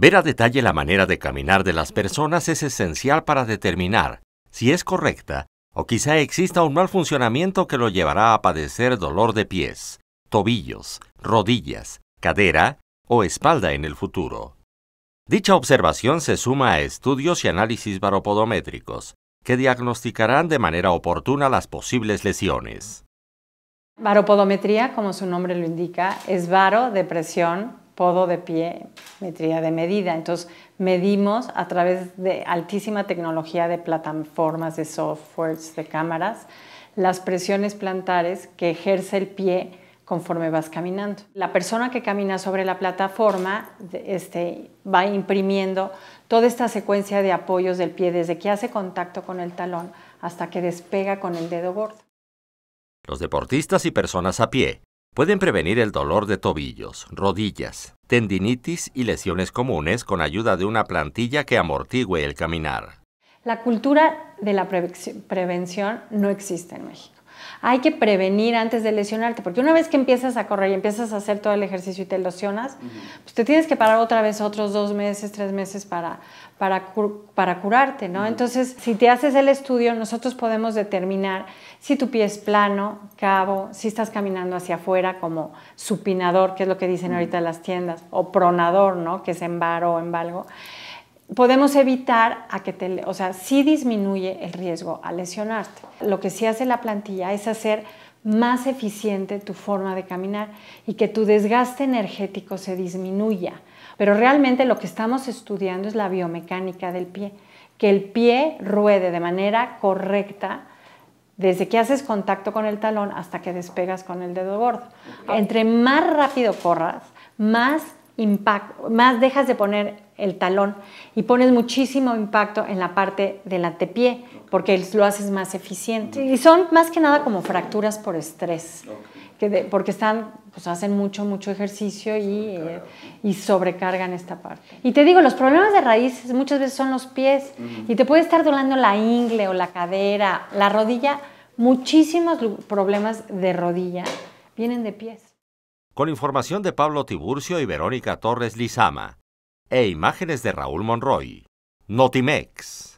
Ver a detalle la manera de caminar de las personas es esencial para determinar si es correcta o quizá exista un mal funcionamiento que lo llevará a padecer dolor de pies, tobillos, rodillas, cadera o espalda en el futuro. Dicha observación se suma a estudios y análisis baropodométricos, que diagnosticarán de manera oportuna las posibles lesiones. Baropodometría, como su nombre lo indica, es varo de presión, podo de pie, metría de medida. Entonces, medimos a través de altísima tecnología de plataformas, de softwares, de cámaras, las presiones plantares que ejerce el pie conforme vas caminando. La persona que camina sobre la plataforma este, va imprimiendo toda esta secuencia de apoyos del pie desde que hace contacto con el talón hasta que despega con el dedo gordo. Los deportistas y personas a pie pueden prevenir el dolor de tobillos, rodillas, tendinitis y lesiones comunes con ayuda de una plantilla que amortigüe el caminar. La cultura de la prevención no existe en México hay que prevenir antes de lesionarte, porque una vez que empiezas a correr y empiezas a hacer todo el ejercicio y te lesionas, pues te tienes que parar otra vez otros dos meses, tres meses para, para, para curarte, ¿no? Entonces, si te haces el estudio, nosotros podemos determinar si tu pie es plano, cabo, si estás caminando hacia afuera como supinador, que es lo que dicen ahorita las tiendas, o pronador, ¿no? Que es en bar o en valgo podemos evitar a que te, o sea, sí disminuye el riesgo a lesionarte. Lo que sí hace la plantilla es hacer más eficiente tu forma de caminar y que tu desgaste energético se disminuya. Pero realmente lo que estamos estudiando es la biomecánica del pie, que el pie ruede de manera correcta desde que haces contacto con el talón hasta que despegas con el dedo gordo. Entre más rápido corras, más impacto, más dejas de poner el talón y pones muchísimo impacto en la parte del antepié porque lo haces más eficiente. Y son más que nada como fracturas por estrés, que porque están, pues hacen mucho, mucho ejercicio y, eh, y, sobrecargan esta parte. Y te digo, los problemas de raíz muchas veces son los pies y te puede estar dolando la ingle o la cadera, la rodilla. Muchísimos problemas de rodilla vienen de pies. Con información de Pablo Tiburcio y Verónica Torres Lizama e imágenes de Raúl Monroy. Notimex.